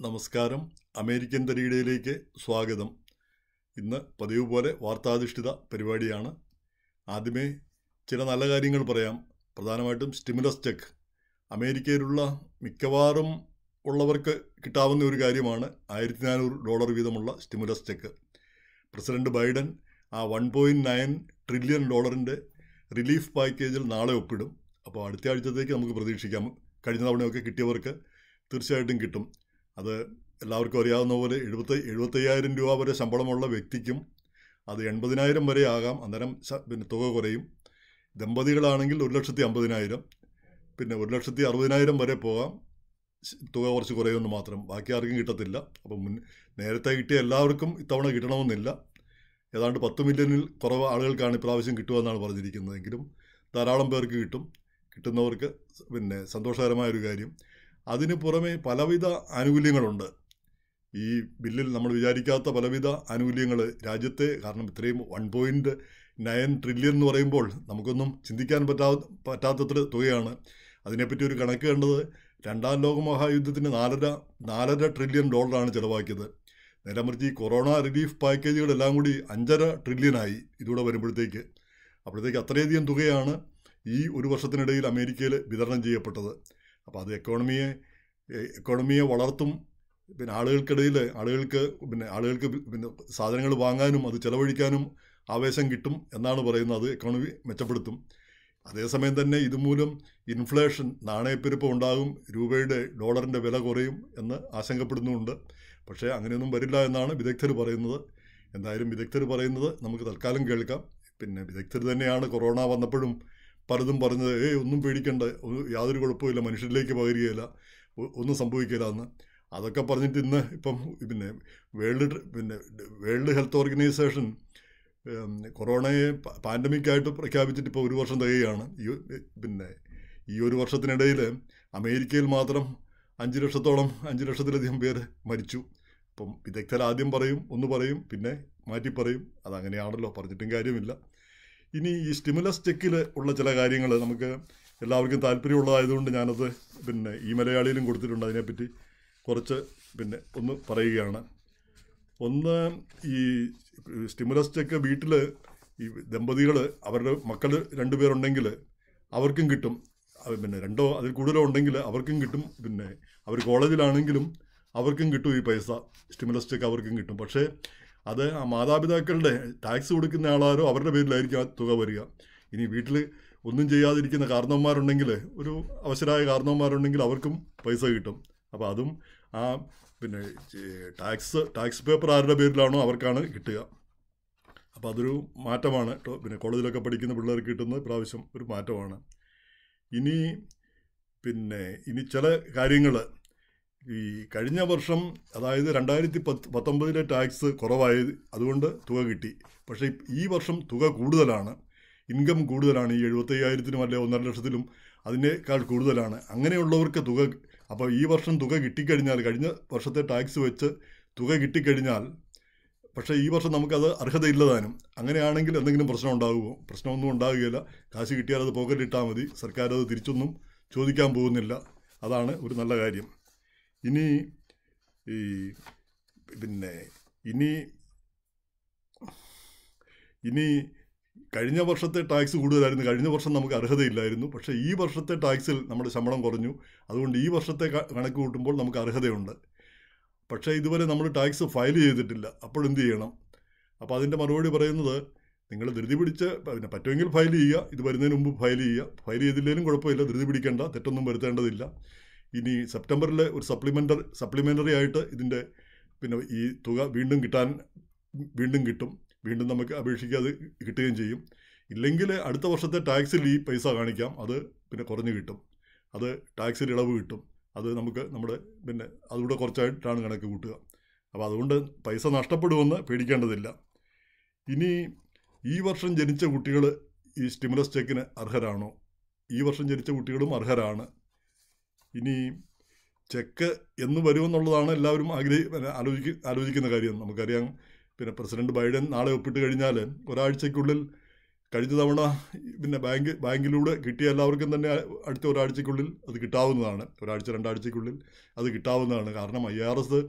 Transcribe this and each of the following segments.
നമസ്കാരം. അമേരിക്കൻ തരീടയിലേക്ക് സ്വാഗതം. ഇന്ന് പതിവ് പോലെ വാർത്താധിഷ്ഠിത പരിപാടിയാണ്. ആദ്യമേ ചില നല്ല കാര്യങ്ങൾ പറയാം. പ്രധാനമായിട്ടും സ്റ്റിമുലസ് ചെക്ക്. അമേരിക്കയിലുള്ള മിക്കവാറും ഉള്ളവർക്ക് കിട്ടാവുന്ന ഒരു കാര്യമാണ് ആയിരത്തി നാനൂറ് ഡോളർ വീതമുള്ള സ്റ്റിമുലസ് ചെക്ക്. പ്രസിഡന്റ് ബൈഡൻ ആ വൺ പോയിന്റ് നയൻ ട്രില്യൺ ഡോളറിന്റെ റിലീഫ് പാക്കേജിൽ നാളെ ഒപ്പിടും. അപ്പോൾ അടുത്ത ആഴ്ചത്തേക്ക് നമുക്ക് പ്രതീക്ഷിക്കാം. കഴിഞ്ഞ തവണയൊക്കെ കിട്ടിയവർക്ക് തീർച്ചയായിട്ടും കിട്ടും. അത് എല്ലാവർക്കും അറിയാവുന്ന പോലെ എഴുപത്തി എഴുപത്തയ്യായിരം രൂപ വരെ ശമ്പളമുള്ള വ്യക്തിക്കും അത് എൺപതിനായിരം വരെ ആകാം. അന്നേരം പിന്നെ തുക കുറയും. ദമ്പതികളാണെങ്കിൽ ഒരു ലക്ഷത്തി അമ്പതിനായിരം. പിന്നെ ഒരു ലക്ഷത്തി അറുപതിനായിരം വരെ പോകാം. തുക കുറച്ച് കുറയുമെന്ന് മാത്രം. ബാക്കി ആർക്കും കിട്ടത്തില്ല. അപ്പം മുൻ നേരത്തെ കിട്ടിയ എല്ലാവർക്കും ഇത്തവണ കിട്ടണമെന്നില്ല. ഏതാണ്ട് പത്ത് മില്യണിൽ കുറവ് ആളുകൾക്കാണ് ഇപ്രാവശ്യം കിട്ടുമെന്നാണ് പറഞ്ഞിരിക്കുന്നത് എങ്കിലും ധാരാളം പേർക്ക് കിട്ടും. കിട്ടുന്നവർക്ക് പിന്നെ സന്തോഷകരമായൊരു കാര്യം. അതിന് പുറമെ പലവിധ ആനുകൂല്യങ്ങളുണ്ട്. ഈ ബില്ലിൽ നമ്മൾ വിചാരിക്കാത്ത പലവിധ ആനുകൂല്യങ്ങൾ രാജ്യത്തെ കാരണം ഇത്രയും വൺ പോയിന്റ് നയൻ ട്രില്യൺ എന്ന് പറയുമ്പോൾ നമുക്കൊന്നും ചിന്തിക്കാൻ പറ്റാ പറ്റാത്തത്ര തുകയാണ്. അതിനെപ്പറ്റി ഒരു കണക്ക് കണ്ടത് രണ്ടാം ലോക മഹായുദ്ധത്തിന് നാലര നാലര ട്രില്യൺ ഡോളറാണ് ചിലവാക്കിയത്. നേരെ മറിച്ച് ഈ കൊറോണ റിലീഫ് പാക്കേജുകളെല്ലാം കൂടി അഞ്ചര ട്രില്യനായി ഇതൂടെ വരുമ്പോഴത്തേക്ക്. അപ്പോഴത്തേക്ക് അത്രയധികം തുകയാണ് ഈ ഒരു വർഷത്തിനിടയിൽ അമേരിക്കയിൽ വിതരണം ചെയ്യപ്പെട്ടത്. അപ്പോൾ അത് എക്കോണമിയെ എക്കോണമിയെ വളർത്തും. പിന്നെ ആളുകൾക്കിടയിൽ ആളുകൾക്ക് പിന്നെ ആളുകൾക്ക് പിന്നെ സാധനങ്ങൾ വാങ്ങാനും അത് ചിലവഴിക്കാനും ആവേശം കിട്ടും എന്നാണ് പറയുന്നത്. എക്കോണമി മെച്ചപ്പെടുത്തും. അതേസമയം തന്നെ ഇതുമൂലം ഇൻഫ്ലേഷൻ നാണയപ്പെരുപ്പം ഉണ്ടാകും. രൂപയുടെ ഡോളറിന്റെ വില കുറയും എന്ന് ആശങ്കപ്പെടുന്നുമുണ്ട്. പക്ഷേ അങ്ങനെയൊന്നും വരില്ല എന്നാണ് വിദഗ്ധർ പറയുന്നത്. എന്തായാലും വിദഗ്ധർ പറയുന്നത് നമുക്ക് തൽക്കാലം കേൾക്കാം. പിന്നെ വിദഗ്ധർ തന്നെയാണ് കൊറോണ വന്നപ്പോഴും പലതും പറഞ്ഞത് ഏയ് ഒന്നും പേടിക്കണ്ട. യാതൊരു കുഴപ്പമില്ല മനുഷ്യരിലേക്ക് പകരുകയില്ല. ഒന്നും സംഭവിക്കില്ല എന്ന് അതൊക്കെ പറഞ്ഞിട്ട് ഇന്ന് ഇപ്പം പിന്നെ വേൾഡ് പിന്നെ വേൾഡ് ഹെൽത്ത് ഓർഗനൈസേഷൻ കൊറോണയെ പാൻഡമിക്കായിട്ട് പ്രഖ്യാപിച്ചിട്ട് ഇപ്പോൾ ഒരു വർഷം തികയാണ് ഈ പിന്നെ ഈ ഒരു വർഷത്തിനിടയിൽ അമേരിക്കയിൽ മാത്രം അഞ്ച് ലക്ഷത്തോളം അഞ്ച് ലക്ഷത്തിലധികം പേര് മരിച്ചു. അപ്പം വിദഗ്ധർ ആദ്യം പറയും ഒന്ന് പറയും പിന്നെ മാറ്റി പറയും അതങ്ങനെയാണല്ലോ പറഞ്ഞിട്ടും കാര്യമില്ല. ഇനി ഈ സ്റ്റിമുലസ് ചെക്കിൽ ഉള്ള ചില കാര്യങ്ങൾ നമുക്ക് എല്ലാവർക്കും താല്പര്യമുള്ളതായതുകൊണ്ട് ഞാനത് പിന്നെ ഈ മലയാളിയിലും കൊടുത്തിട്ടുണ്ട് അതിനെപ്പറ്റി കുറച്ച് പിന്നെ ഒന്ന് പറയുകയാണ്. ഒന്ന് ഈ സ്റ്റിമുലസ് ചെക്ക് വീട്ടിൽ ഈ ദമ്പതികൾ അവരുടെ മക്കൾ രണ്ടുപേരുണ്ടെങ്കിൽ അവർക്കും കിട്ടും. പിന്നെ രണ്ടോ അതിൽ കൂടുതലോ ഉണ്ടെങ്കിൽ അവർക്കും കിട്ടും. പിന്നെ അവർ കോളേജിലാണെങ്കിലും അവർക്കും കിട്ടും ഈ പൈസ. സ്റ്റിമുലസ് ചെക്ക് അവർക്കും കിട്ടും. പക്ഷേ അത് ആ മാതാപിതാക്കളുടെ ടാക്സ് കൊടുക്കുന്ന ആളാരോ അവരുടെ പേരിലായിരിക്കും ആ തുക വരിക. ഇനി വീട്ടിൽ ഒന്നും ചെയ്യാതിരിക്കുന്ന കാരണവന്മാരുണ്ടെങ്കിൽ ഒരു അവസരമായ കാരണവന്മാരുണ്ടെങ്കിൽ അവർക്കും പൈസ കിട്ടും. അപ്പോൾ അതും ആ പിന്നെ ടാക്സ് ടാക്സ് പേപ്പർ ആരുടെ പേരിലാണോ അവർക്കാണ് കിട്ടുക. അപ്പോൾ അതൊരു മാറ്റമാണ്. പിന്നെ കോളേജിലൊക്കെ പഠിക്കുന്ന പിള്ളേർക്ക് കിട്ടുന്ന പ്രാവശ്യം ഒരു മാറ്റമാണ്. ഇനി പിന്നെ ഇനി ചില കാര്യങ്ങൾ ഈ കഴിഞ്ഞ വർഷം അതായത് രണ്ടായിരത്തി പത്ത് പത്തൊമ്പതിലെ ടാക്സ് കുറവായത് അതുകൊണ്ട് തുക കിട്ടി. പക്ഷേ ഈ വർഷം തുക കൂടുതലാണ്. ഇൻകം കൂടുതലാണ്. ഈ എഴുപത്തയ്യായിരത്തിനും അല്ലെ ഒന്നര ലക്ഷത്തിലും അതിനേക്കാൾ കൂടുതലാണ്. അങ്ങനെയുള്ളവർക്ക് തുക അപ്പോൾ ഈ വർഷം തുക കിട്ടിക്കഴിഞ്ഞാൽ കഴിഞ്ഞ വർഷത്തെ ടാക്സ് വെച്ച് തുക കിട്ടിക്കഴിഞ്ഞാൽ പക്ഷേ ഈ വർഷം നമുക്കത് അർഹതയില്ലതാനും. അങ്ങനെയാണെങ്കിൽ എന്തെങ്കിലും പ്രശ്നം ഉണ്ടാകുമോ പ്രശ്നമൊന്നും ഉണ്ടാകുകയില്ല കാശ് കിട്ടിയാൽ അത് പോക്കറ്റിട്ടാൽ മതി. സർക്കാർ അത് തിരിച്ചൊന്നും ചോദിക്കാൻ പോകുന്നില്ല. അതാണ് ഒരു നല്ല കാര്യം. ഇനി ഈ പിന്നെ ഇനി ഇനി കഴിഞ്ഞ വർഷത്തെ ടാക്സ് കൂടുതലായിരുന്നു. കഴിഞ്ഞ വർഷം നമുക്ക് അർഹതയില്ലായിരുന്നു. പക്ഷേ ഈ വർഷത്തെ ടാക്സിൽ നമ്മുടെ ശമ്പളം കുറഞ്ഞു. അതുകൊണ്ട് ഈ വർഷത്തെ കണക്ക് കൂട്ടുമ്പോൾ നമുക്ക് അർഹതയുണ്ട്. പക്ഷേ ഇതുവരെ നമ്മൾ ടാക്സ് ഫയൽ ചെയ്തിട്ടില്ല. അപ്പോൾ എന്ത് ചെയ്യണം? അപ്പോൾ അതിന്റെ മറുപടി പറയുന്നത് നിങ്ങൾ ധൃതി പിടിച്ച് പിന്നെ പറ്റുമെങ്കിൽ ഫയൽ ചെയ്യുക. ഇത് വരുന്നതിന് മുമ്പ് ഫയൽ ചെയ്യുക. ഫയൽ ചെയ്തില്ലെങ്കിലും കുഴപ്പമില്ല. ധൃതി പിടിക്കേണ്ട. തെറ്റൊന്നും വരുത്തേണ്ടതില്ല. ഇനി സെപ്റ്റംബറിൽ ഒരു സപ്ലിമെന്ററി സപ്ലിമെന്ററി ആയിട്ട് ഇതിന്റെ പിന്നെ ഈ തുക വീണ്ടും കിട്ടാൻ വീണ്ടും കിട്ടും. വീണ്ടും നമുക്ക് അപേക്ഷിക്കാതെ കിട്ടുകയും ചെയ്യും. ഇല്ലെങ്കിൽ അടുത്ത വർഷത്തെ ടാക്സിൽ ഈ പൈസ കാണിക്കാം. അത് പിന്നെ കുറഞ്ഞു കിട്ടും. അത് ടാക്സിൽ ഇളവ് കിട്ടും. അത് നമുക്ക് നമ്മുടെ പിന്നെ അതുകൂടെ കുറച്ചായിട്ടാണ് കണക്ക് കൂട്ടുക. അപ്പോൾ അതുകൊണ്ട് പൈസ നഷ്ടപ്പെടുമെന്ന് പേടിക്കേണ്ടതില്ല. ഇനി ഈ വർഷം ജനിച്ച കുട്ടികൾ ഈ സ്റ്റിമുലസ് ചെക്കിന് അർഹരാണോ? ഈ വർഷം ജനിച്ച കുട്ടികളും അർഹരാണ്. ഇനി ചെക്ക് എന്ന് വരുമെന്നുള്ളതാണ് എല്ലാവരും ആഗ്രഹി ആലോചിക്ക ആലോചിക്കുന്ന കാര്യം. നമുക്കറിയാം പിന്നെ പ്രസിഡന്റ് ബൈഡൻ നാളെ ഒപ്പിട്ട് കഴിഞ്ഞാൽ ഒരാഴ്ചയ്ക്കുള്ളിൽ കഴിഞ്ഞ തവണ പിന്നെ ബാങ്ക് ബാങ്കിലൂടെ കിട്ടിയ എല്ലാവർക്കും തന്നെ അടുത്ത ഒരാഴ്ചയ്ക്കുള്ളിൽ അത് കിട്ടാവുന്നതാണ്. ഒരാഴ്ച രണ്ടാഴ്ചയ്ക്കുള്ളിൽ അത് കിട്ടാവുന്നതാണ്. കാരണം ഐ ആർ എസ്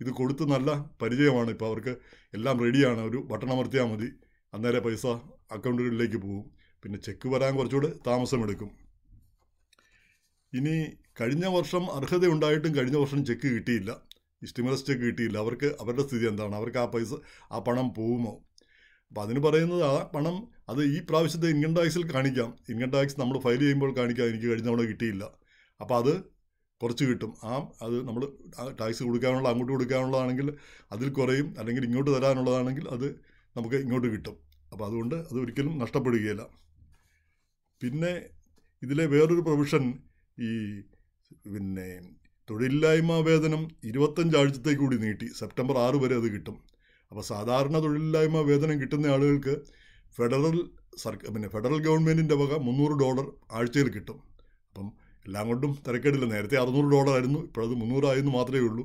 ഇത് കൊടുത്ത് നല്ല പരിചയമാണ്. ഇപ്പോൾ അവർക്ക് എല്ലാം റെഡിയാണ്. ഒരു ബട്ടണമർത്തിയാൽ മതി. അന്നേരം പൈസ അക്കൗണ്ടുകളിലേക്ക് പോകും. പിന്നെ ചെക്ക് വരാൻ കുറച്ചുകൂടെ താമസമെടുക്കും. ഇനി കഴിഞ്ഞ വർഷം അർഹതയുണ്ടായിട്ടും കഴിഞ്ഞ വർഷം ചെക്ക് കിട്ടിയില്ല. സ്റ്റിമുലസ് ചെക്ക് കിട്ടിയില്ല. അവർക്ക് അവരുടെ സ്ഥിതി എന്താണ്? അവർക്ക് ആ പൈസ ആ പണം പോകുമോ? അപ്പം അതിന് പറയുന്നത് ആ പണം അത് ഈ പ്രാവശ്യത്തെ ഇൻകം ടാക്സിൽ കാണിക്കാം. ഇൻകം ടാക്സ് നമ്മൾ ഫയൽ ചെയ്യുമ്പോൾ കാണിക്കാം. എനിക്ക് കഴിഞ്ഞ തവണ കിട്ടിയില്ല. അപ്പോൾ അത് കുറച്ച് കിട്ടും. ആ അത് നമ്മൾ ടാക്സ് കൊടുക്കാനുള്ള അങ്ങോട്ട് കൊടുക്കാനുള്ളതാണെങ്കിൽ അതിൽ കുറയും. അല്ലെങ്കിൽ ഇങ്ങോട്ട് തരാനുള്ളതാണെങ്കിൽ അത് നമുക്ക് ഇങ്ങോട്ട് കിട്ടും. അപ്പോൾ അതുകൊണ്ട് അത് ഒരിക്കലും നഷ്ടപ്പെടുകയില്ല. പിന്നെ ഇതിലെ വേറൊരു പ്രൊവിഷൻ ഈ പിന്നെ തൊഴിലില്ലായ്മ വേതനം ഇരുപത്തഞ്ചാഴ്ചത്തേക്ക് കൂടി നീട്ടി. സെപ്റ്റംബർ ആറ് വരെ അത് കിട്ടും. അപ്പോൾ സാധാരണ തൊഴിലില്ലായ്മ വേതനം കിട്ടുന്ന ആളുകൾക്ക് ഫെഡറൽ സർക്കാർ പിന്നെ ഫെഡറൽ ഗവൺമെന്റിന്റെ വക മുന്നൂറ് ഡോളർ ആഴ്ചയിൽ കിട്ടും. അപ്പം എല്ലാം കൊണ്ടും തിരക്കേടില്ല. നേരത്തെ അറുന്നൂറ് ഡോളർ ആയിരുന്നു ഇപ്പോഴത് മുന്നൂറായെന്ന് മാത്രമേ ഉള്ളൂ.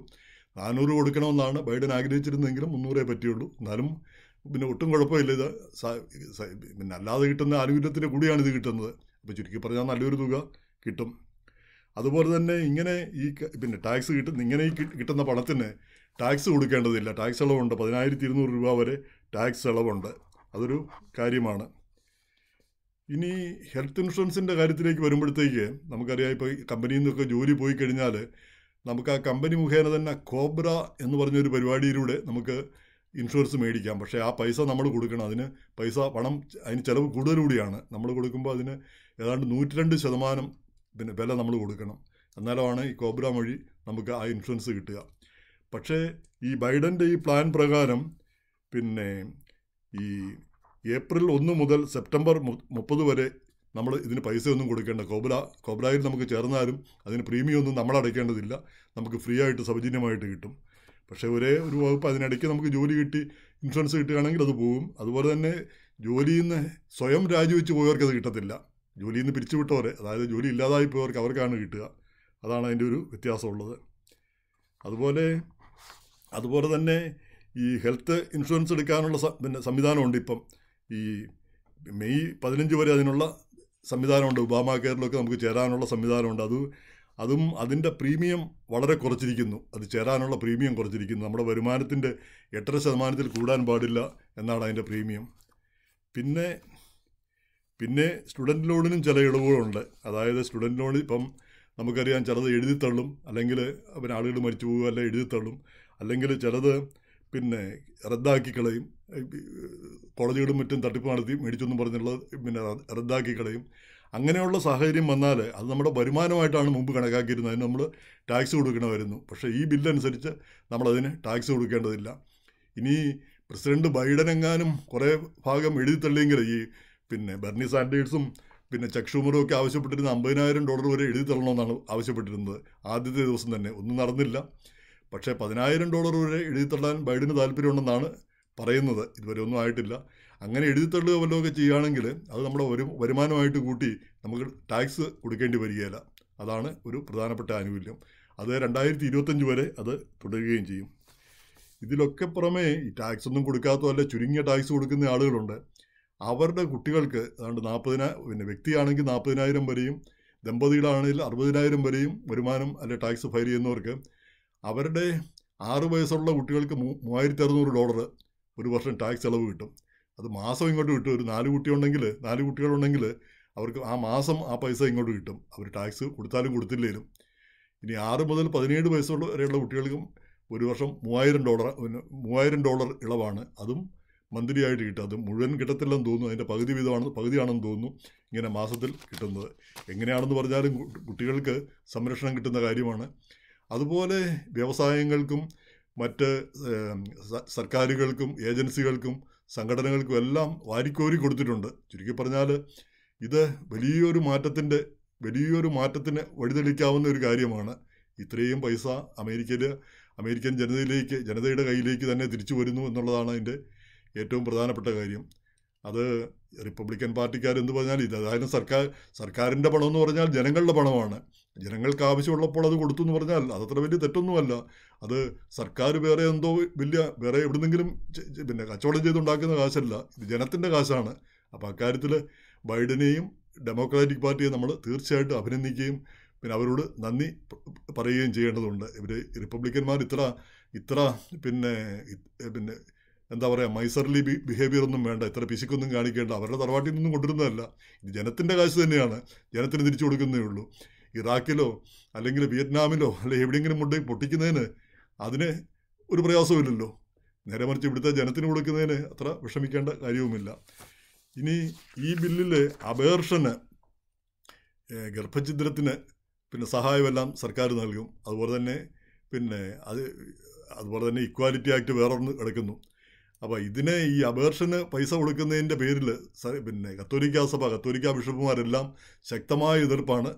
നാനൂറ് കൊടുക്കണമെന്നാണ് ബൈഡൻ ആഗ്രഹിച്ചിരുന്നെങ്കിലും മുന്നൂറേ പറ്റിയുള്ളൂ. എന്നാലും പിന്നെ ഒട്ടും കുഴപ്പമില്ല. ഇത് പിന്നെ അല്ലാതെ കിട്ടുന്ന ആനുകൂല്യത്തിന്റെ കൂടിയാണ് ഇത് കിട്ടുന്നത്. അപ്പോൾ ചുരുക്കി പറഞ്ഞാൽ നല്ലൊരു തുക കിട്ടും. അതുപോലെ തന്നെ ഇങ്ങനെ ഈ പിന്നെ ടാക്സ് കിട്ടുന്ന ഇങ്ങനെ ഈ കിട്ടുന്ന പണത്തിന് ടാക്സ് കൊടുക്കേണ്ടതില്ല. ടാക്സ് ഇളവുണ്ട് പതിനായിരത്തി ഇരുന്നൂറ് രൂപ വരെ ടാക്സ് ഇളവുണ്ട് അതൊരു കാര്യമാണ്. ഇനി ഹെൽത്ത് ഇൻഷുറൻസിന്റെ കാര്യത്തിലേക്ക് വരുമ്പോഴത്തേക്ക് നമുക്കറിയാം ഇപ്പോൾ കമ്പനിയിൽ നിന്നൊക്കെ ജോലി പോയി കഴിഞ്ഞാൽ നമുക്ക് ആ കമ്പനി മുഖേന തന്നെ കോബ്ര എന്ന് പറഞ്ഞൊരു പരിപാടിയിലൂടെ നമുക്ക് ഇൻഷുറൻസ് മേടിക്കാം. പക്ഷേ ആ പൈസ നമ്മൾ കൊടുക്കണം. അതിന് പൈസ പണം അതിന് ചിലവ് കൂടുതൽ കൂടിയാണ് നമ്മൾ കൊടുക്കുമ്പോൾ അതിന് ഏതാണ്ട് നൂറ്റി രണ്ട് ശതമാനം പിന്നെ വില നമ്മൾ കൊടുക്കണം. എന്നാലാണ് ഈ കോബ്ര വഴി നമുക്ക് ആ ഇൻഷുറൻസ് കിട്ടുക. പക്ഷേ ഈ ബൈഡന്റെ ഈ പ്ലാൻ പ്രകാരം പിന്നെ ഈ ഏപ്രിൽ ഒന്ന് മുതൽ സെപ്റ്റംബർ മുപ്പത് വരെ നമ്മൾ ഇതിന് ഒന്നും കൊടുക്കേണ്ട. കോബ്ര കോബ്രയിൽ നമുക്ക് ചേർന്നാലും അതിന് പ്രീമിയം ഒന്നും നമ്മൾ അടയ്ക്കേണ്ടതില്ല. നമുക്ക് ഫ്രീ ആയിട്ട് സൗജന്യമായിട്ട് കിട്ടും. പക്ഷേ ഒരേ ഒരു വകുപ്പ് അതിനിടയ്ക്ക് നമുക്ക് ജോലി കിട്ടി ഇൻഷുറൻസ് കിട്ടുകയാണെങ്കിൽ അത് പോകും അതുപോലെ തന്നെ ജോലിയിൽ നിന്ന് സ്വയം രാജിവെച്ച് പോയവർക്ക് അത് കിട്ടത്തില്ല. ജോലിയിൽ നിന്ന് പിരിച്ചുവിട്ടവരെ അതായത് ജോലി ഇല്ലാതായി പോയവർക്ക് അവർക്കാണ് കിട്ടുക. അതാണ് അതിന്റെ ഒരു വ്യത്യാസമുള്ളത്. അതുപോലെ അതുപോലെ തന്നെ ഈ ഹെൽത്ത് ഇൻഷുറൻസ് എടുക്കാനുള്ള പിന്നെ സംവിധാനമുണ്ട് ഇപ്പം. ഈ മെയ് പതിനഞ്ച് വരെ അതിനുള്ള സംവിധാനമുണ്ട്. ഒബാമ കെയറിലൊക്കെ നമുക്ക് ചേരാനുള്ള സംവിധാനമുണ്ട്. അത് അതും അതിന്റെ പ്രീമിയം വളരെ കുറച്ചിരിക്കുന്നു. അത് ചേരാനുള്ള പ്രീമിയം കുറച്ചിരിക്കുന്നു. നമ്മുടെ വരുമാനത്തിന്റെ എട്ടര ശതമാനത്തിൽ കൂടാൻ പാടില്ല എന്നാണ് അതിന്റെ പ്രീമിയം. പിന്നെ പിന്നെ സ്റ്റുഡന്റ് ലോണിനും ചില ഇളവുകളുണ്ട്. അതായത് സ്റ്റുഡന്റ് ലോൺ ഇപ്പം നമുക്കറിയാം ചിലത് എഴുതിത്തള്ളും അല്ലെങ്കിൽ പിന്നെ ആളുകൾ മരിച്ചു പോകുക അല്ലെ എഴുതിത്തള്ളും അല്ലെങ്കിൽ ചിലത് പിന്നെ റദ്ദാക്കി കളയും. കോളേജുകളും മറ്റും തട്ടിപ്പ് നടത്തി മേടിച്ചെന്നും പറഞ്ഞുള്ള പിന്നെ റദ്ദാക്കി കളയും. അങ്ങനെയുള്ള സാഹചര്യം വന്നാൽ അത് നമ്മുടെ വരുമാനമായിട്ടാണ് മുമ്പ് കണക്കാക്കിയിരുന്നത്. അതിന് നമ്മൾ ടാക്സ് കൊടുക്കണമായിരുന്നു. പക്ഷേ ഈ ബില്ലനുസരിച്ച് നമ്മളതിന് ടാക്സ് കൊടുക്കേണ്ടതില്ല. ഇനി പ്രസിഡന്റ് ബൈഡൻ എങ്ങാനും കുറേ ഭാഗം എഴുതിത്തള്ളിയെങ്കിൽ ഈ പിന്നെ ബെർണി സാൻഡേഴ്സും പിന്നെ ചക്ഷുമറും ഒക്കെ ആവശ്യപ്പെട്ടിരുന്ന അമ്പതിനായിരം ഡോളർ വരെ എഴുതി തള്ളണമെന്നാണ് ആവശ്യപ്പെട്ടിരുന്നത്. ആദ്യത്തെ ദിവസം തന്നെ. ഒന്നും നടന്നില്ല. പക്ഷേ പതിനായിരം ഡോളർ വരെ എഴുതി തള്ളാൻ ബൈഡന് താല്പര്യമുണ്ടെന്നാണ് പറയുന്നത്. ഇതുവരെ ഒന്നും ആയിട്ടില്ല. അങ്ങനെ എഴുതി തള്ളുക വല്ലതൊക്കെ ചെയ്യുകയാണെങ്കിൽ അത് നമ്മുടെ ഒരു വരുമാനമായിട്ട് കൂട്ടി നമുക്ക് ടാക്സ് കൊടുക്കേണ്ടി വരികയില്ല. അതാണ് ഒരു പ്രധാനപ്പെട്ട ആനുകൂല്യം. അത് രണ്ടായിരത്തി ഇരുപത്തഞ്ച് വരെ അത് തുടരുകയും ചെയ്യും. ഇതിലൊക്കെ പുറമേ ഈ ടാക്സ് ഒന്നും കൊടുക്കാത്തതല്ല ചുരുങ്ങിയ ടാക്സ് കൊടുക്കുന്ന ആളുകളുണ്ട്. അവരുടെ കുട്ടികൾക്ക് ഏതാണ്ട് നാൽപ്പതിന പിന്നെ വ്യക്തിയാണെങ്കിൽ നാൽപ്പതിനായിരം വരെയും ദമ്പതികളാണെങ്കിൽ അറുപതിനായിരം വരെയും വരുമാനം അല്ലെ ടാക്സ് ഫയൽ ചെയ്യുന്നവർക്ക് അവരുടെ ആറ് വയസ്സുള്ള കുട്ടികൾക്ക് മൂവായിരത്തി അറുന്നൂറ് ഡോളർ ഒരു വർഷം ടാക്സ് ഇളവ് കിട്ടും. അത് മാസം ഇങ്ങോട്ട് കിട്ടും. ഒരു നാല് കുട്ടിയുണ്ടെങ്കിൽ നാല് കുട്ടികളുണ്ടെങ്കിൽ അവർക്ക് ആ മാസം ആ പൈസ ഇങ്ങോട്ട് കിട്ടും. അവർ ടാക്സ് കൊടുത്താലും കൊടുത്തില്ലേലും. ഇനി ആറ് മുതൽ പതിനേഴ് വയസ്സുള്ള വരെയുള്ള കുട്ടികൾക്കും ഒരു വർഷം മൂവായിരം ഡോളർ മൂവായിരം ഡോളർ ഇളവാണ്. അതും മന്ത്ലി ആയിട്ട് കിട്ടും അത് മുഴുവൻ കിട്ടത്തില്ലെന്ന് തോന്നുന്നു. അതിന്റെ പകുതി വീതമാണ് പകുതിയാണെന്ന് തോന്നുന്നു ഇങ്ങനെ മാസത്തിൽ കിട്ടുന്നത്. എങ്ങനെയാണെന്ന് പറഞ്ഞാലും കുട്ടികൾക്ക് സംരക്ഷണം കിട്ടുന്ന കാര്യമാണ്. അതുപോലെ വ്യവസായങ്ങൾക്കും മറ്റ് സർക്കാരുകൾക്കും ഏജൻസികൾക്കും സംഘടനകൾക്കും എല്ലാം വാരിക്കോരി കൊടുത്തിട്ടുണ്ട്. ചുരുക്കി പറഞ്ഞാൽ ഇത് വലിയൊരു മാറ്റത്തിന്റെ വലിയൊരു മാറ്റത്തിന് വഴിതെളിക്കാവുന്ന ഒരു കാര്യമാണ്. ഇത്രയും പൈസ അമേരിക്കയിൽ അമേരിക്കൻ ജനതയിലേക്ക് ജനതയുടെ കയ്യിലേക്ക് തന്നെ തിരിച്ചു വരുന്നു എന്നുള്ളതാണ് അതിന്റെ ഏറ്റവും പ്രധാനപ്പെട്ട കാര്യം. അത് റിപ്പബ്ലിക്കൻ പാർട്ടിക്കാർ എന്ന് പറഞ്ഞാൽ ഇത് അതായത് സർക്കാർ സർക്കാരിന്റെ പണമെന്ന് പറഞ്ഞാൽ ജനങ്ങളുടെ പണമാണ്. ജനങ്ങൾക്ക് ആവശ്യമുള്ളപ്പോൾ അത് കൊടുത്തു എന്ന് പറഞ്ഞാൽ അതത്ര വലിയ തെറ്റൊന്നുമല്ല. അത് സർക്കാർ വേറെ എന്തോ വലിയ വേറെ എവിടുന്നെങ്കിലും പിന്നെ കച്ചവടം ചെയ്തുണ്ടാക്കുന്ന കാശല്ല. ഇത് ജനത്തിന്റെ കാശാണ്. അപ്പോൾ അക്കാര്യത്തിൽ ബൈഡനെയും ഡെമോക്രാറ്റിക് പാർട്ടിയെ നമ്മൾ തീർച്ചയായിട്ടും അഭിനന്ദിക്കുകയും പിന്നെ അവരോട് നന്ദി പറയുകയും ചെയ്യേണ്ടതുണ്ട്. ഇവർ റിപ്പബ്ലിക്കന്മാർ ഇത്ര ഇത്ര പിന്നെ പിന്നെ എന്താ പറയുക മൈസർലി ബിഹേവിയർ ഒന്നും വേണ്ട. ഇത്ര പിശുക്കൊന്നും കാണിക്കേണ്ട. അവരുടെ തറവാട്ടിൽ നിന്നും കൊണ്ടുവരുന്നതല്ല. ഇത് ജനത്തിന്റെ കാശ് തന്നെയാണ്. ജനത്തിന് തിരിച്ചു കൊടുക്കുന്നേ ഉള്ളൂ. ഇറാഖിലോ അല്ലെങ്കിൽ വിയറ്റ്നാമിലോ അല്ലെങ്കിൽ എവിടെയെങ്കിലും കൊണ്ടുപോയി പൊട്ടിക്കുന്നതിന് അതിന് ഒരു പ്രയാസമില്ലല്ലോ നേരെ മറിച്ച് ഇവിടുത്തെ ജനത്തിന് കൊടുക്കുന്നതിന് അത്ര വിഷമിക്കേണ്ട കാര്യവുമില്ല. ഇനി ഈ ബില്ലിൽ അപേർഷന് ഗർഭഛിദ്രത്തിന് പിന്നെ സഹായമെല്ലാം സർക്കാർ നൽകും. അതുപോലെ തന്നെ പിന്നെ അത് അതുപോലെ തന്നെ ഇക്വാലിറ്റി ആക്ട് വേറൊന്ന് കിടക്കുന്നു. അപ്പോൾ ഇതിനെ ഈ അപേക്ഷന് പൈസ കൊടുക്കുന്നതിന്റെ പേരിൽ പിന്നെ കത്തോലിക്ക സഭ കത്തോലിക്ക ബിഷപ്പുമാരെല്ലാം ശക്തമായ എതിർപ്പാണ്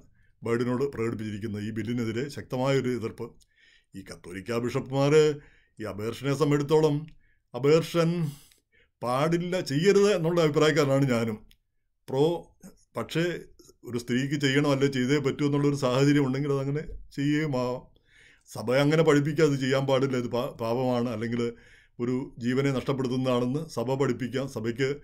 ബൈഡനോട് പ്രകടിപ്പിച്ചിരിക്കുന്നത്. ഈ ബില്ലിനെതിരെ ശക്തമായൊരു എതിർപ്പ്. ഈ കത്തോലിക്ക ബിഷപ്പുമാർ ഈ അബേർഷനെ സംബന്ധിച്ചിടത്തോളം അബേർഷൻ പാടില്ല ചെയ്യരുത് എന്നുള്ള അഭിപ്രായക്കാരനാണ് ഞാനും. പ്രോ പക്ഷേ ഒരു സ്ത്രീക്ക് ചെയ്യണോ അല്ലെ ചെയ്തേ പറ്റൂ എന്നുള്ളൊരു സാഹചര്യം ഉണ്ടെങ്കിൽ അതങ്ങനെ ചെയ്യുകയും ആവാം. സഭ അങ്ങനെ പഠിപ്പിക്കുക അത് ചെയ്യാൻ പാടില്ല ഇത് പാപമാണ്. അല്ലെങ്കിൽ ഒരു ജീവനെ നഷ്ടപ്പെടുത്തുന്നതാണെന്ന് സഭ പഠിപ്പിക്കാം. സഭയ്ക്ക്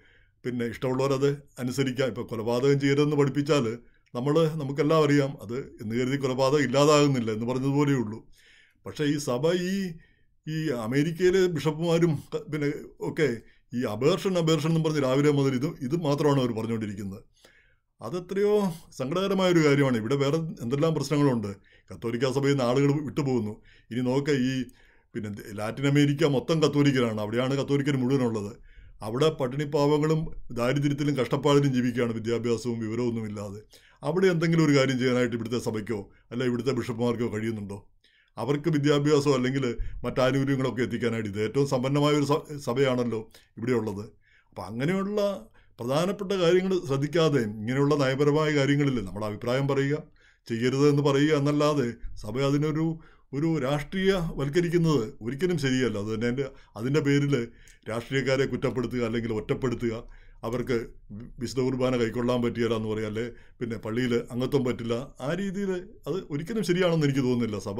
പിന്നെ ഇഷ്ടമുള്ളവരത് അനുസരിക്കാം. ഇപ്പോൾ കൊലപാതകം ചെയ്യരുതെന്ന് പഠിപ്പിച്ചാൽ നമ്മൾ നമുക്കെല്ലാം അറിയാം. അത് എന്ന് കരുതി കൊലപാതകം ഇല്ലാതാകുന്നില്ല എന്ന് പറഞ്ഞതുപോലെയേ ഉള്ളൂ. പക്ഷേ ഈ സഭ ഈ ഈ അമേരിക്കയിലെ ബിഷപ്പുമാരും പിന്നെ ഒക്കെ ഈ അബേർഷൻ അബേർഷൻ എന്ന് പറഞ്ഞ് രാവിലെ മുതൽ ഇത് ഇത് മാത്രമാണ് അവർ പറഞ്ഞുകൊണ്ടിരിക്കുന്നത്. അതെത്രയോ സങ്കടകരമായൊരു കാര്യമാണ്. ഇവിടെ വേറെ എന്തെല്ലാം പ്രശ്നങ്ങളുണ്ട്? കത്തോലിക്ക സഭയിൽ നിന്ന് ആളുകൾ വിട്ടുപോകുന്നു. ഇനി നോക്കുക ഈ പിന്നെ ലാറ്റിൻ അമേരിക്ക മൊത്തം കത്തോലിക്കലാണ് അവിടെയാണ് കത്തോലിക്കർ മുഴുവനുള്ളത്. അവിടെ പട്ടിണിപ്പാവങ്ങളും ദാരിദ്ര്യത്തിലും കഷ്ടപ്പാടിലും ജീവിക്കുകയാണ് വിദ്യാഭ്യാസവും വിവരമൊന്നും ഇല്ലാതെ. അവിടെ എന്തെങ്കിലും ഒരു കാര്യം ചെയ്യാനായിട്ട് ഇവിടുത്തെ സഭയ്ക്കോ അല്ല ഇവിടുത്തെ ബിഷപ്പുമാർക്കോ കഴിയുന്നുണ്ടോ? അവർക്ക് വിദ്യാഭ്യാസമോ അല്ലെങ്കിൽ മറ്റാനുകൂല്യങ്ങളൊക്കെ എത്തിക്കാനായിട്ട് ഇത് ഏറ്റവും സമ്പന്നമായ ഒരു സഭയാണല്ലോ ഇവിടെയുള്ളത്. അപ്പോൾ അങ്ങനെയുള്ള പ്രധാനപ്പെട്ട കാര്യങ്ങൾ ശ്രദ്ധിക്കാതെ ഇങ്ങനെയുള്ള നയപരമായ കാര്യങ്ങളിൽ നമ്മുടെ അഭിപ്രായം പറയുക ചെയ്യരുത് എന്ന് പറയുക എന്നല്ലാതെ സഭ അതിനൊരു ഒരു രാഷ്ട്രീയ വൽക്കരിക്കുന്നത് ഒരിക്കലും ശരിയല്ല. അത് തന്നെ അതിന്റെ പേരിൽ രാഷ്ട്രീയക്കാരെ കുറ്റപ്പെടുത്തുക അല്ലെങ്കിൽ ഒറ്റപ്പെടുത്തുക അവർക്ക് വിശുദ്ധ കുർബാന കൈക്കൊള്ളാൻ പറ്റിയല്ല എന്ന് പറയുക അല്ലെ പിന്നെ പള്ളിയിൽ അംഗത്വം പറ്റില്ല. ആ രീതിയിൽ അത് ഒരിക്കലും ശരിയാണെന്ന് എനിക്ക് തോന്നുന്നില്ല. സഭ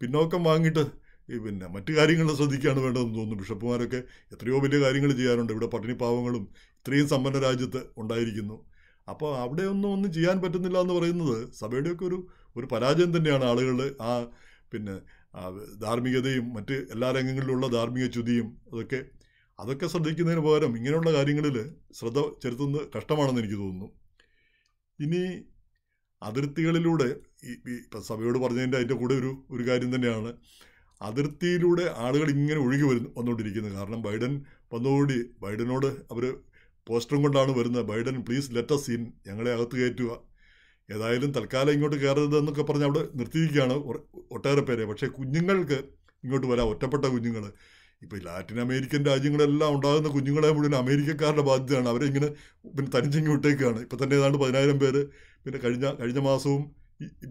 പിന്നോക്കം വാങ്ങിയിട്ട് ഈ പിന്നെ മറ്റു കാര്യങ്ങൾ ശ്രദ്ധിക്കുകയാണ് വേണ്ടതെന്ന് തോന്നുന്നു. ബിഷപ്പുമാരൊക്കെ എത്രയോ വലിയ കാര്യങ്ങൾ ചെയ്യാറുണ്ട്. ഇവിടെ പട്ടിണി പാവങ്ങളും ഇത്രയും സമ്പന്ന രാജ്യത്ത് ഉണ്ടായിരിക്കുന്നു. അപ്പോൾ അവിടെ ഒന്നും ഒന്നും ചെയ്യാൻ പറ്റുന്നില്ല എന്ന് പറയുന്നത് സഭയുടെയൊക്കെ ഒരു ഒരു പരാജയം തന്നെയാണ്. ആളുകളുടെ ആ പിന്നെ ധാർമ്മികതയും മറ്റ് എല്ലാ രംഗങ്ങളിലുള്ള ധാർമ്മിക ചുതിയും അതൊക്കെ അതൊക്കെ ശ്രദ്ധിക്കുന്നതിന് പകരം ഇങ്ങനെയുള്ള കാര്യങ്ങളിൽ ശ്രദ്ധ ചെലുത്തുന്നത് കഷ്ടമാണെന്ന് എനിക്ക് തോന്നുന്നു. ഇനി അതിർത്തികളിലൂടെ ഈ ഇപ്പം സഭയോട് പറഞ്ഞതിന്റെ അതിന്റെ കൂടെ ഒരു ഒരു കാര്യം തന്നെയാണ്. അതിർത്തിയിലൂടെ ആളുകൾ ഇങ്ങനെ ഒഴുകി വരുന്നു വന്നുകൊണ്ടിരിക്കുന്നത് കാരണം ബൈഡൻ വന്നുകൂടി ബൈഡനോട് അവർ പോസ്റ്ററും കൊണ്ടാണ് വരുന്നത്. Biden please let us in ഞങ്ങളെ അകത്ത് കയറ്റുക. ഏതായാലും തൽക്കാലം ഇങ്ങോട്ട് കയറരുത് എന്നൊക്കെ പറഞ്ഞ് അവിടെ നിർത്തിയിരിക്കുകയാണ് ഒട്ടേറെ പേരെ. പക്ഷേ കുഞ്ഞുങ്ങൾക്ക് ഇങ്ങോട്ട് വരാം ഒറ്റപ്പെട്ട കുഞ്ഞുങ്ങൾ ഇപ്പോൾ ലാറ്റിൻ അമേരിക്കൻ രാജ്യങ്ങളെല്ലാം ഉണ്ടാകുന്ന കുഞ്ഞുങ്ങളെ മുഴുവൻ അമേരിക്കക്കാരുടെ ബാധ്യതയാണ്. അവരെ ഇങ്ങനെ പിന്നെ തനിച്ചിങ്ങി വിട്ടേക്കാണ്. ഇപ്പോൾ തന്നെ ഏതാണ്ട് പതിനായിരം പേര്. പിന്നെ കഴിഞ്ഞ കഴിഞ്ഞ മാസവും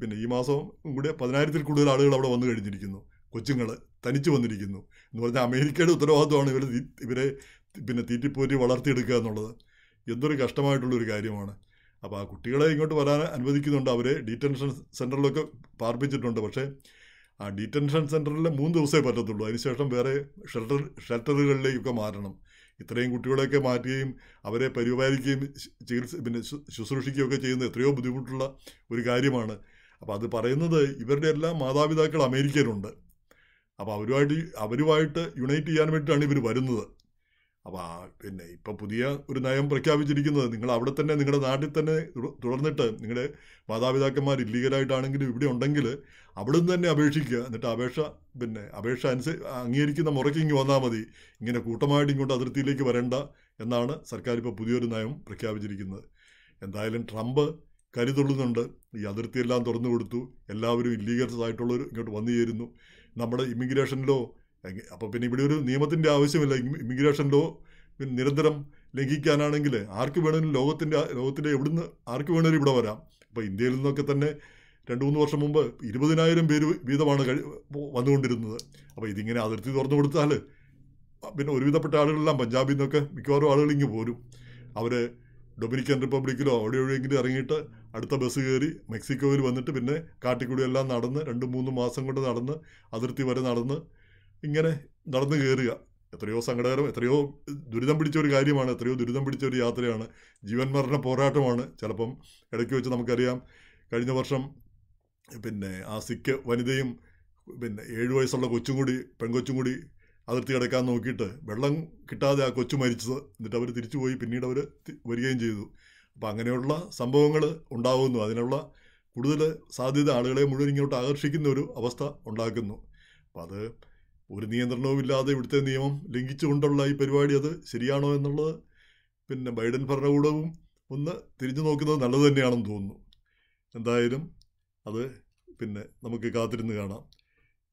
പിന്നെ ഈ മാസവും കൂടെ പതിനായിരത്തിൽ കൂടുതൽ ആളുകൾ അവിടെ വന്നു കഴിഞ്ഞിരിക്കുന്നു. കൊച്ചുങ്ങൾ തനിച്ച് വന്നിരിക്കുന്നു. എന്ന് പറഞ്ഞാൽ അമേരിക്കയുടെ ഉത്തരവാദിത്വമാണ് ഇവർ ഇവരെ പിന്നെ തീറ്റിപ്പോറ്റി വളർത്തിയെടുക്കുക എന്നുള്ളത്. എന്തൊരു കഷ്ടമായിട്ടുള്ളൊരു കാര്യമാണ്. അപ്പോൾ ആ കുട്ടികളെ ഇങ്ങോട്ട് വരാൻ അനുവദിക്കുന്നുണ്ട്. അവരെ ഡീറ്റൻഷൻ സെന്ററിലൊക്കെ പാർപ്പിച്ചിട്ടുണ്ട്. പക്ഷേ ആ ഡീറ്റൻഷൻ സെന്ററിൽ മൂന്ന് ദിവസമേ പറ്റത്തുള്ളൂ. അതിനുശേഷം വേറെ ഷെൽട്ടർ ഷെൽട്ടറുകളിലേക്കൊക്കെ മാറണം. ഇത്രയും കുട്ടികളെയൊക്കെ മാറ്റുകയും അവരെ പരിപാലിക്കുകയും ചികിത്സ പിന്നെ ശുശ്രൂഷിക്കുകയൊക്കെ ചെയ്യുന്ന എത്രയോ ബുദ്ധിമുട്ടുള്ള ഒരു കാര്യമാണ്. അപ്പോൾ അത് പറയുന്നത് ഇവരുടെ എല്ലാ മാതാപിതാക്കൾ അമേരിക്കയിലുണ്ട്. അപ്പോൾ അവരുമായിട്ട് അവരുമായിട്ട് യുണൈറ്റ് ചെയ്യാൻ വേണ്ടിയിട്ടാണ് ഇവർ വരുന്നത്. അപ്പോൾ ആ പിന്നെ ഇപ്പോൾ പുതിയ ഒരു നയം പ്രഖ്യാപിച്ചിരിക്കുന്നത് നിങ്ങൾ അവിടെ തന്നെ നിങ്ങളുടെ നാട്ടിൽ തന്നെ തുടർന്നിട്ട് നിങ്ങളുടെ മാതാപിതാക്കന്മാർ ഇല്ലീഗലായിട്ടാണെങ്കിലും ഇവിടെ ഉണ്ടെങ്കിൽ അവിടെ നിന്ന് തന്നെ അപേക്ഷിക്കുക. എന്നിട്ട് അപേക്ഷ പിന്നെ അപേക്ഷ അനുസരിച്ച് അംഗീകരിക്കുന്ന മുറയ്ക്ക് ഇങ്ങ് വന്നാൽ മതി. ഇങ്ങനെ കൂട്ടമായിട്ട് ഇങ്ങോട്ട് അതിർത്തിയിലേക്ക് വരണ്ട എന്നാണ് സർക്കാർ ഇപ്പോൾ പുതിയൊരു നയം പ്രഖ്യാപിച്ചിരിക്കുന്നത്. എന്തായാലും ട്രംപ് കരുതുള്ളുന്നുണ്ട് ഈ അതിർത്തിയെല്ലാം തുറന്നു കൊടുത്തു. എല്ലാവരും ഇല്ലീഗൽസ് ആയിട്ടുള്ളവർ ഇങ്ങോട്ട് വന്നു ചേരുന്നു. നമ്മുടെ ഇമിഗ്രേഷനിലോ അപ്പോൾ പിന്നെ ഇവിടെ ഒരു നിയമത്തിന്റെ ആവശ്യമില്ല. ഇമിഗ്രേഷൻ ലോ നിരന്തരം ലംഘിക്കാനാണെങ്കിൽ ആർക്ക് വേണമെങ്കിലും ലോകത്തിന്റെ ലോകത്തിന്റെ എവിടുന്ന് ആർക്ക് വേണമെങ്കിലും ഇവിടെ വരാം. ഇപ്പോൾ ഇന്ത്യയിൽ നിന്നൊക്കെ തന്നെ രണ്ട് മൂന്ന് വർഷം മുമ്പ് ഇരുപതിനായിരം പേര് വീതമാണ് വന്നുകൊണ്ടിരുന്നത്. അപ്പോൾ ഇതിങ്ങനെ അതിർത്തി തുറന്നു കൊടുത്താൽ പിന്നെ ഒരുവിധപ്പെട്ട ആളുകളെല്ലാം പഞ്ചാബിൽ നിന്നൊക്കെ മിക്കവാറും ആളുകൾ ഇങ്ങ് പോരും. അവർ ഡൊമിനിക്കൻ റിപ്പബ്ലിക്കിലോ അവിടെ എവിടെയെങ്കിലും ഇറങ്ങിയിട്ട് അടുത്ത ബസ് കയറി മെക്സിക്കോയിൽ വന്നിട്ട് പിന്നെ കാട്ടിക്കൂടി എല്ലാം നടന്ന് രണ്ട് മൂന്ന് മാസം കൊണ്ട് നടന്ന് അതിർത്തി വരെ നടന്ന് ഇങ്ങനെ നടന്നു കയറുക എത്രയോ സങ്കടകരം എത്രയോ ദുരിതം പിടിച്ച ഒരു കാര്യമാണ് എത്രയോ ദുരിതം പിടിച്ച ഒരു യാത്രയാണ്. ജീവൻ മരണ പോരാട്ടമാണ്. ചിലപ്പം ഇടയ്ക്ക് വെച്ച് നമുക്കറിയാം കഴിഞ്ഞ വർഷം പിന്നെ ആ സിക്ക് വനിതയും പിന്നെ ഏഴു വയസ്സുള്ള കൊച്ചും കൂടി പെൺകൊച്ചും കൂടി അതിർത്തി കിടക്കാൻ നോക്കിയിട്ട് വെള്ളം കിട്ടാതെ ആ കൊച്ചു മരിച്ചത്. എന്നിട്ട് അവർ തിരിച്ചു പോയി. പിന്നീട് അവർ വരികയും ചെയ്തു. അപ്പോൾ അങ്ങനെയുള്ള സംഭവങ്ങൾ ഉണ്ടാകുന്നു അതിനുള്ള കൂടുതൽ സാധ്യത ആളുകളെ മുഴുവൻ ഇങ്ങോട്ട് ആകർഷിക്കുന്ന ഒരു അവസ്ഥ ഉണ്ടാക്കുന്നു. അപ്പോൾ അത് ഒരു നിയന്ത്രണവും ഇല്ലാതെ ഇവിടുത്തെ നിയമം ലംഘിച്ചുകൊണ്ടുള്ള ഈ പരിപാടി അത് ശരിയാണോ എന്നുള്ളത് പിന്നെ ബൈഡൻ ഭരണകൂടവും ഒന്ന് തിരിഞ്ഞു നോക്കുന്നത് നല്ലത് തന്നെയാണെന്ന് തോന്നുന്നു. എന്തായാലും അത് പിന്നെ നമുക്ക് കാത്തിരുന്ന് കാണാം.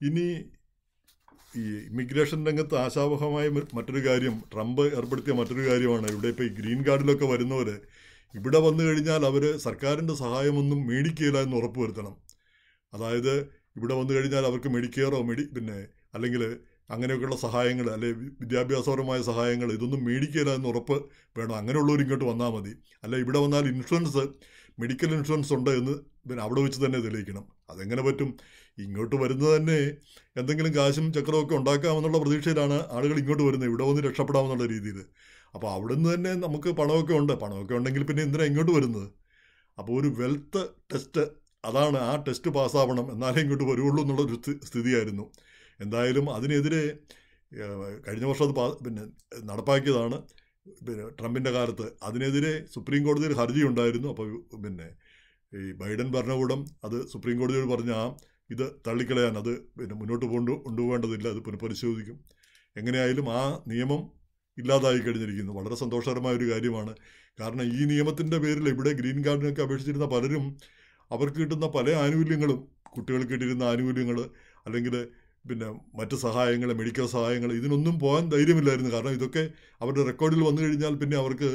ഇനി ഈ ഇമിഗ്രേഷൻ രംഗത്ത് ആശാവഹമായ മറ്റൊരു കാര്യം ട്രംപ് ഏർപ്പെടുത്തിയ മറ്റൊരു കാര്യമാണ്. ഇവിടെ ഇപ്പോൾ ഈ ഗ്രീൻ കാർഡിലൊക്കെ വരുന്നവർ ഇവിടെ വന്നു കഴിഞ്ഞാൽ അവർ സർക്കാരിന്റെ സഹായമൊന്നും മേടിക്കുകയില്ല എന്ന് ഉറപ്പുവരുത്തണം. അതായത് ഇവിടെ വന്നു കഴിഞ്ഞാൽ അവർക്ക് മെഡിക്കെയറോ മെഡി പിന്നെ അല്ലെങ്കിൽ അങ്ങനെയൊക്കെയുള്ള സഹായങ്ങൾ അല്ലെ വിദ്യാഭ്യാസപരമായ സഹായങ്ങൾ ഇതൊന്നും മേടിക്കില്ല എന്ന് ഉറപ്പ് വേണം. അങ്ങനെയുള്ളവർ ഇങ്ങോട്ട് വന്നാൽ മതി. അല്ല ഇവിടെ വന്നാൽ ഇൻഷുറൻസ് മെഡിക്കൽ ഇൻഷുറൻസ് ഉണ്ട് എന്ന് പിന്നെ അവിടെ വെച്ച് തന്നെ തെളിയിക്കണം. അതെങ്ങനെ പറ്റും? ഇങ്ങോട്ട് വരുന്നത് തന്നെ എന്തെങ്കിലും കാശും ചക്രമൊക്കെ ഉണ്ടാക്കാമെന്നുള്ള പ്രതീക്ഷയിലാണ് ആളുകൾ ഇങ്ങോട്ട് വരുന്നത്. ഇവിടെ വന്ന് രക്ഷപ്പെടാമെന്നുള്ള രീതിയിൽ. അപ്പോൾ അവിടെ നിന്ന് തന്നെ നമുക്ക് പണമൊക്കെ ഉണ്ട്. പണമൊക്കെ ഉണ്ടെങ്കിൽ പിന്നെ എന്തിനാണ് ഇങ്ങോട്ട് വരുന്നത്? അപ്പോൾ ഒരു വെൽത്ത് ടെസ്റ്റ് അതാണ് ആ ടെസ്റ്റ് പാസ്സാവണം എന്നാലേ ഇങ്ങോട്ട് വരുള്ളൂ എന്നുള്ളൊരു സ്ഥിതിയായിരുന്നു. എന്തായാലും അതിനെതിരെ കഴിഞ്ഞ വർഷം അത് പിന്നെ നടപ്പാക്കിയതാണ്. പിന്നെ ട്രംപിന്റെ കാലത്ത് അതിനെതിരെ സുപ്രീം കോടതിയിൽ ഹർജി ഉണ്ടായിരുന്നു. അപ്പോൾ പിന്നെ ഈ ബൈഡൻ ഭരണകൂടം അത് സുപ്രീം കോടതിയോട് പറഞ്ഞ ആ ഇത് തള്ളിക്കളയാൻ അത് പിന്നെ മുന്നോട്ട് കൊണ്ടു കൊണ്ടുപോകേണ്ടതില്ല അത് പുനഃപരിശോധിക്കും. എങ്ങനെയായാലും ആ നിയമം ഇല്ലാതായി കഴിഞ്ഞിരിക്കുന്നു. വളരെ സന്തോഷകരമായ ഒരു കാര്യമാണ്. കാരണം ഈ നിയമത്തിന്റെ പേരിൽ ഇവിടെ ഗ്രീൻ കാർഡിനൊക്കെ അപേക്ഷിച്ചിരുന്ന പലരും അവർക്ക് കിട്ടുന്ന പല ആനുകൂല്യങ്ങളും കുട്ടികൾക്ക് കിട്ടിയിരുന്ന ആനുകൂല്യങ്ങൾ അല്ലെങ്കിൽ പിന്നെ മറ്റ് സഹായങ്ങൾ മെഡിക്കൽ സഹായങ്ങൾ ഇതിനൊന്നും പോകാൻ ധൈര്യമില്ലായിരുന്നു. കാരണം ഇതൊക്കെ അവരുടെ റെക്കോർഡിൽ വന്നു കഴിഞ്ഞാൽ പിന്നെ അവർക്ക്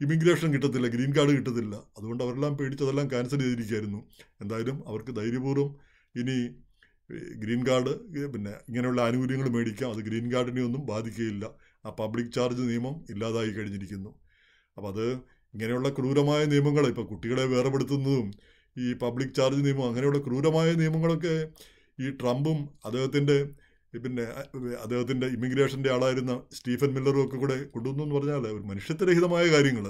ഇമിഗ്രേഷൻ കിട്ടത്തില്ല ഗ്രീൻ കാർഡ് കിട്ടത്തില്ല. അതുകൊണ്ട് അവരെല്ലാം പേടിച്ചതെല്ലാം ക്യാൻസൽ ചെയ്തിരിക്കുകയായിരുന്നു എന്തായാലും അവർക്ക് ധൈര്യപൂർവം ഇനി ഗ്രീൻ കാർഡ് പിന്നെ ഇങ്ങനെയുള്ള ആനുകൂല്യങ്ങൾ മേടിക്കാം. അത് ഗ്രീൻ കാർഡിനെ ഒന്നും ബാധിക്കുകയില്ല. ആ പബ്ലിക് ചാർജ് നിയമം ഇല്ലാതായി കഴിഞ്ഞിരിക്കുന്നു. അപ്പോൾ അത് ഇങ്ങനെയുള്ള ക്രൂരമായ നിയമങ്ങൾ ഇപ്പോൾ കുട്ടികളെ വേർപെടുത്തുന്നതും ഈ പബ്ലിക് ചാർജ് നിയമം അങ്ങനെയുള്ള ക്രൂരമായ നിയമങ്ങളൊക്കെ ഈ ട്രംപും അദ്ദേഹത്തിന്റെ പിന്നെ അദ്ദേഹത്തിന്റെ ഇമിഗ്രേഷന്റെ ആളായിരുന്ന സ്റ്റീഫൻ മില്ലറും ഒക്കെ കൂടെ കൊണ്ടുവന്നു എന്ന് പറഞ്ഞാൽ ഒരു മനുഷ്യത്വരഹിതമായ കാര്യങ്ങൾ.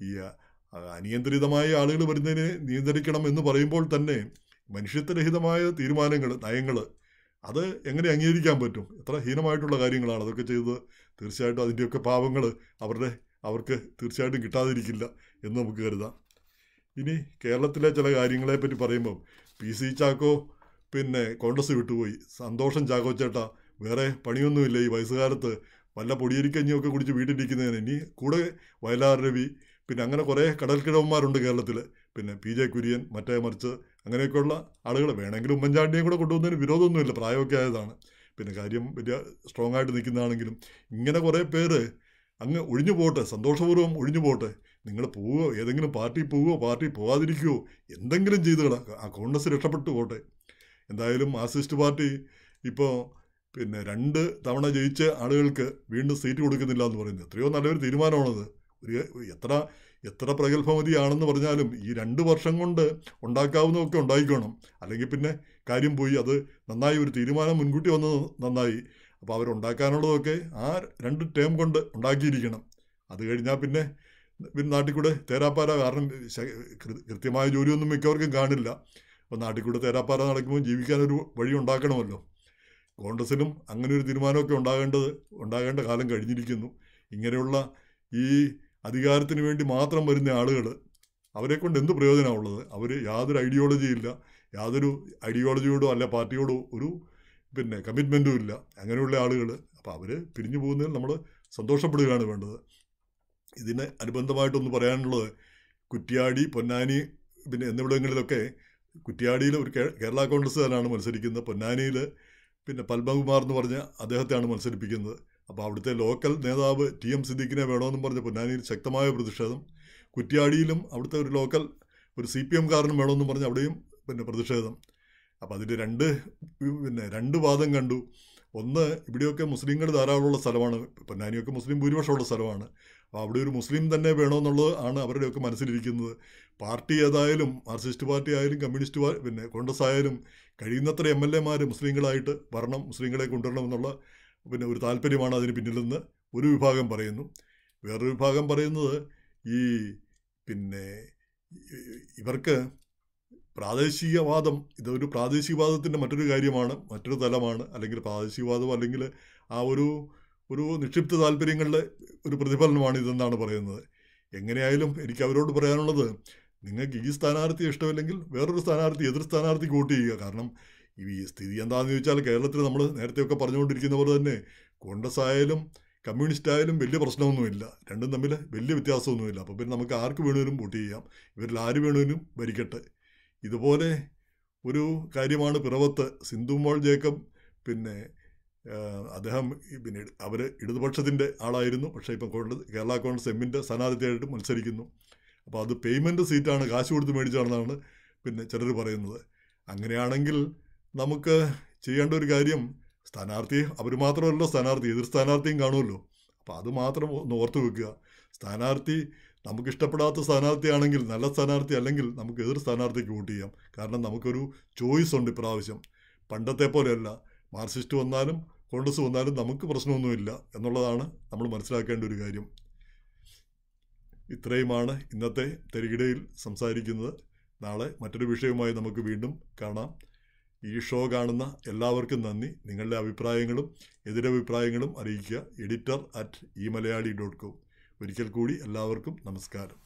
ഈ അനിയന്ത്രിതമായ ആളുകൾ വരുന്നതിനെ നിയന്ത്രിക്കണം എന്ന് പറയുമ്പോൾ തന്നെ മനുഷ്യത്വരഹിതമായ തീരുമാനങ്ങൾ നയങ്ങൾ അത് എങ്ങനെ അംഗീകരിക്കാൻ പറ്റും? എത്ര ഹീനമായിട്ടുള്ള കാര്യങ്ങളാണ് അതൊക്കെ ചെയ്തത്. തീർച്ചയായിട്ടും അതിന്റെയൊക്കെ പാവങ്ങൾ അവരുടെ അവർക്ക് തീർച്ചയായിട്ടും കിട്ടാതിരിക്കില്ല എന്ന് നമുക്ക് കരുതാം. ഇനി കേരളത്തിലെ ചില കാര്യങ്ങളെപ്പറ്റി പറയുമ്പം പി സി ചാക്കോ പിന്നെ കോൺഗ്രസ് വിട്ടുപോയി. സന്തോഷം ചാക്കോ ചേട്ട വേറെ പണിയൊന്നുമില്ല ഈ വയസ്സുകാലത്ത്. വല്ല പൊടിയരിക്കഞ്ഞിയൊക്കെ കുടിച്ച് വീട്ടിലിരിക്കുന്നതിന്. ഇനി കൂടെ വയലാർ രവി പിന്നെ അങ്ങനെ കുറേ കടൽക്കിഴവന്മാരുണ്ട് കേരളത്തിൽ പിന്നെ പി ജെ കുര്യൻ മറ്റേ മറിച്ച് അങ്ങനെയൊക്കെയുള്ള ആളുകൾ വേണമെങ്കിൽ ഉമ്മൻചാണ്ടിയും കൂടെ കൊണ്ടുവന്നതിന് വിരോധമൊന്നുമില്ല. പ്രായമൊക്കെ ആയതാണ്. പിന്നെ കാര്യം വലിയ സ്ട്രോങ് ആയിട്ട് നിൽക്കുന്നതാണെങ്കിലും ഇങ്ങനെ കുറേ പേര് അങ്ങ് ഒഴിഞ്ഞു പോട്ടെ. സന്തോഷപൂർവം ഒഴിഞ്ഞു പോട്ടെ. നിങ്ങൾ പോവുകയോ ഏതെങ്കിലും പാർട്ടി പോവുകയോ പാർട്ടി പോകാതിരിക്കുകയോ എന്തെങ്കിലും ചെയ്ത് കിടക്കുക ആ കോൺഗ്രസ് രക്ഷപ്പെട്ടു പോട്ടെ. എന്തായാലും മാർക്സിസ്റ്റ് പാർട്ടി ഇപ്പോൾ പിന്നെ രണ്ട് തവണ ജയിച്ച ആളുകൾക്ക് വീണ്ടും സീറ്റ് കൊടുക്കുന്നില്ല എന്ന് പറയുന്നത് എത്രയോ നല്ലൊരു തീരുമാനമാണത്. ഒരു എത്ര എത്ര പ്രഗത്ഭമതിയാണെന്ന് പറഞ്ഞാലും ഈ രണ്ട് വർഷം കൊണ്ട് ഉണ്ടാക്കാവുന്നതൊക്കെ ഉണ്ടായിക്കണം. അല്ലെങ്കിൽ പിന്നെ കാര്യം പോയി അത് നന്നായി ഒരു തീരുമാനം മുൻകൂട്ടി വന്നത് നന്നായി. അപ്പോൾ അവരുണ്ടാക്കാനുള്ളതൊക്കെ ആ രണ്ട് ടേം കൊണ്ട് ഉണ്ടാക്കിയിരിക്കണം. അത് കഴിഞ്ഞാൽ പിന്നെ പിന്നെ നാട്ടിൽ കൂടെ തേരാപ്പാര കാരണം കൃത്യമായ ജോലിയൊന്നും മിക്കവർക്കും കാണില്ല. അപ്പോൾ നാട്ടിൽ കൂടെ തേരാപ്പാറ നടക്കുമ്പോൾ ജീവിക്കാനൊരു വഴി ഉണ്ടാക്കണമല്ലോ. കോൺഗ്രസിനും അങ്ങനെ ഒരു തീരുമാനമൊക്കെ ഉണ്ടാകേണ്ടത് ഉണ്ടാകേണ്ട കാലം കഴിഞ്ഞിരിക്കുന്നു. ഇങ്ങനെയുള്ള ഈ അധികാരത്തിന് വേണ്ടി മാത്രം വരുന്ന ആളുകൾ അവരെ കൊണ്ട് എന്ത് പ്രയോജനമുള്ളത് അവർ യാതൊരു ഐഡിയോളജി ഇല്ല യാതൊരു ഐഡിയോളജിയോടോ അല്ല പാർട്ടിയോടോ ഒരു പിന്നെ കമ്മിറ്റ്മെന്റും ഇല്ല. അങ്ങനെയുള്ള ആളുകൾ അപ്പോൾ അവർ പിരിഞ്ഞു പോകുന്നതിൽ നമ്മൾ സന്തോഷപ്പെടുകയാണ് വേണ്ടത്. ഇതിന് അനുബന്ധമായിട്ടൊന്ന് പറയാനുള്ളത് കുറ്റ്യാടി പൊന്നാനി പിന്നെ എന്നിവിടങ്ങളിലൊക്കെ കുറ്റ്യാടിയിൽ ഒരു കേരള കോൺഗ്രസ്സുകാരാണ് മത്സരിക്കുന്നത്. പൊന്നാനിയിൽ പിന്നെ പത്മകുമാർ എന്ന് പറഞ്ഞ അദ്ദേഹത്തെയാണ് മത്സരിപ്പിക്കുന്നത്. അപ്പോൾ അവിടുത്തെ ലോക്കൽ നേതാവ് ടി എം സിദ്ദിഖിനെ വേണമെന്നും പറഞ്ഞ പൊന്നാനിയിൽ ശക്തമായ പ്രതിഷേധം. കുറ്റ്യാടിയിലും അവിടുത്തെ ഒരു ലോക്കൽ ഒരു സി പി എംകാരനും വേണമെന്നും പറഞ്ഞ് അവിടെയും പിന്നെ പ്രതിഷേധം. അപ്പോൾ അതിന്റെ രണ്ട് പിന്നെ രണ്ട് വാദം കണ്ടു. ഒന്ന് ഇവിടെയൊക്കെ മുസ്ലിങ്ങൾ ധാരാളമുള്ള സ്ഥലമാണ്. പൊന്നാനിയൊക്കെ മുസ്ലിം ഭൂരിപക്ഷമുള്ള സ്ഥലമാണ്. അപ്പോൾ അവിടെ ഒരു മുസ്ലിം തന്നെ വേണമെന്നുള്ളത് ആണ് അവരുടെയൊക്കെ മനസ്സിലിരിക്കുന്നത്. പാർട്ടി ഏതായാലും മാർക്സിസ്റ്റ് പാർട്ടി ആയാലും കമ്മ്യൂണിസ്റ്റ് പാർട്ടി പിന്നെ കോൺഗ്രസ് ആയാലും കഴിയുന്നത്ര എം എൽ എമാർ മുസ്ലിങ്ങളായിട്ട് വരണം മുസ്ലിങ്ങളെ കൊണ്ടുവരണം എന്നുള്ള പിന്നെ ഒരു താല്പര്യമാണ് അതിന് പിന്നിലെന്ന് ഒരു വിഭാഗം പറയുന്നു. വേറൊരു വിഭാഗം പറയുന്നത് ഈ പിന്നെ ഇവർക്ക് പ്രാദേശികവാദം ഇതൊരു പ്രാദേശികവാദത്തിന്റെ മറ്റൊരു കാര്യമാണ് മറ്റൊരു തലമാണ്. അല്ലെങ്കിൽ പ്രാദേശികവാദം അല്ലെങ്കിൽ ആ ഒരു ഒരു നിക്ഷിപ്ത താല്പര്യങ്ങളുടെ ഒരു പ്രതിഫലനമാണ് ഇതെന്നാണ് പറയുന്നത്. എങ്ങനെയായാലും എനിക്ക് അവരോട് പറയാനുള്ളത് നിങ്ങൾക്ക് ഈ സ്ഥാനാർത്ഥി ഇഷ്ടമില്ലെങ്കിൽ വേറൊരു സ്ഥാനാർത്ഥി എതിർ സ്ഥാനാർത്ഥിക്ക് വോട്ട് ചെയ്യുക. കാരണം ഈ സ്ഥിതി എന്താണെന്ന് ചോദിച്ചാൽ കേരളത്തിൽ നമ്മൾ നേരത്തെയൊക്കെ പറഞ്ഞുകൊണ്ടിരിക്കുന്ന പോലെ തന്നെ കോൺഗ്രസ് ആയാലും കമ്മ്യൂണിസ്റ്റ് ആയാലും വലിയ പ്രശ്നമൊന്നുമില്ല. രണ്ടും തമ്മിൽ വലിയ വ്യത്യാസമൊന്നുമില്ല. അപ്പോൾ പിന്നെ നമുക്ക് ആർക്ക് വേണമെങ്കിലും വോട്ട് ചെയ്യാം. ഇവരിൽ ആര് വേണമെങ്കിലും ഭരിക്കട്ടെ. ഇതുപോലെ ഒരു കാര്യമാണ് പിറവത്ത്. സിന്ധുമോൾ ജേക്കബ് പിന്നെ അദ്ദേഹം പിന്നെ അവർ ഇടതുപക്ഷത്തിന്റെ ആളായിരുന്നു. പക്ഷേ ഇപ്പം കോൺഗ്രസ് കേരള കോൺഗ്രസ് എമ്മിന്റെ സ്ഥാനാർത്ഥിയായിട്ട് മത്സരിക്കുന്നു. അപ്പോൾ അത് പേയ്മെന്റ് സീറ്റാണ് കാശ് കൊടുത്ത് മേടിച്ചാണെന്നാണ് പിന്നെ ചിലർ പറയുന്നത്. അങ്ങനെയാണെങ്കിൽ നമുക്ക് ചെയ്യേണ്ട ഒരു കാര്യം സ്ഥാനാർത്ഥി അവർ മാത്രമല്ല സ്ഥാനാർത്ഥി എതിർ സ്ഥാനാർത്ഥിയും കാണുമല്ലോ. അപ്പോൾ അത് മാത്രം ഒന്ന് ഓർത്ത് വെക്കുക. സ്ഥാനാർത്ഥി നമുക്ക് ഇഷ്ടപ്പെടാത്ത സ്ഥാനാർത്ഥിയാണെങ്കിൽ നല്ല സ്ഥാനാർത്ഥി അല്ലെങ്കിൽ നമുക്ക് എതിർ സ്ഥാനാർത്ഥിക്ക് വോട്ട് ചെയ്യാം. കാരണം നമുക്കൊരു ചോയ്സ് ഉണ്ട് ഇപ്രാവശ്യം. പണ്ടത്തെ പോലെയല്ല. മാർക്സിസ്റ്റ് വന്നാലും കോൺഗ്രസ് വന്നാലും നമുക്ക് പ്രശ്നമൊന്നുമില്ല എന്നുള്ളതാണ് നമ്മൾ മനസ്സിലാക്കേണ്ട ഒരു കാര്യം. ഇത്രയുമാണ് ഇന്നത്തെ തെരുകിടയിൽ സംസാരിക്കുന്നത്. നാളെ മറ്റൊരു വിഷയവുമായി നമുക്ക് വീണ്ടും കാണാം. ഈ ഷോ കാണുന്ന എല്ലാവർക്കും നന്ദി. നിങ്ങളുടെ അഭിപ്രായങ്ങളും എതിരഭിപ്രായങ്ങളും അറിയിക്കുക. Editor at e Malayali dot com. ഒരിക്കൽ കൂടി എല്ലാവർക്കും നമസ്കാരം.